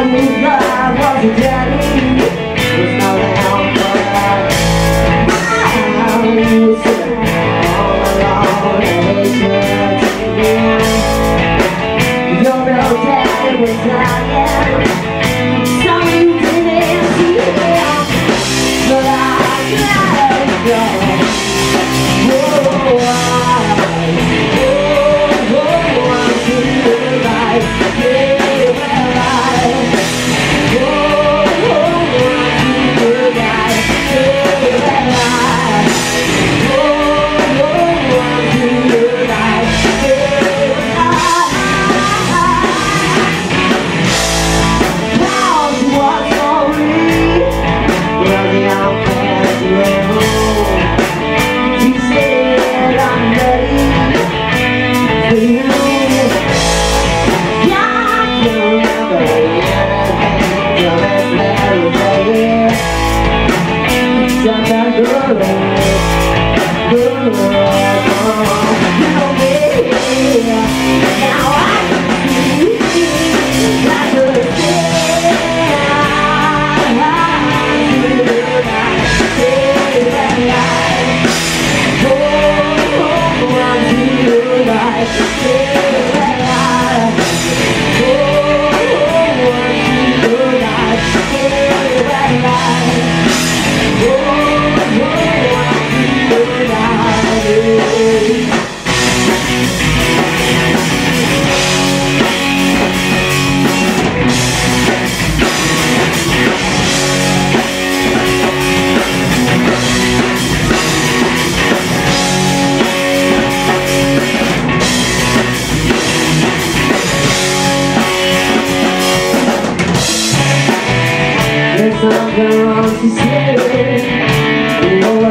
something wrong, she said All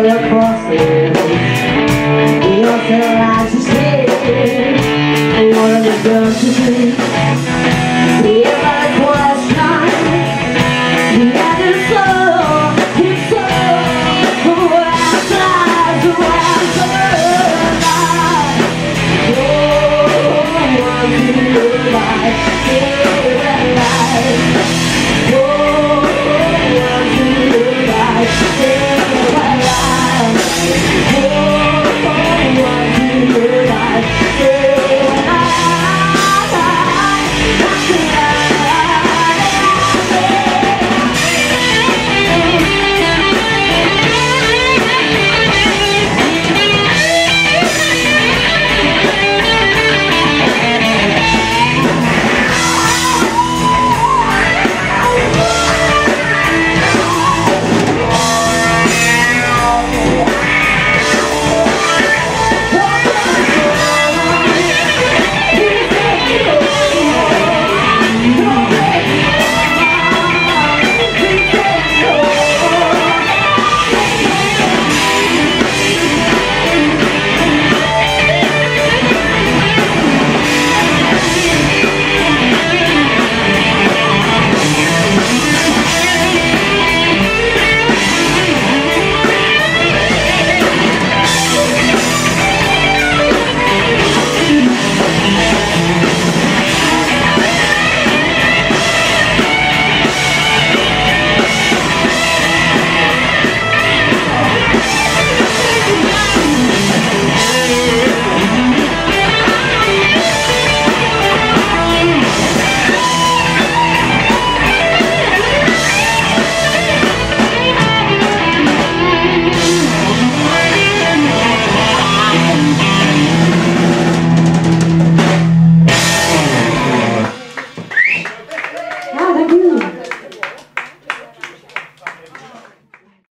across the Ah, thank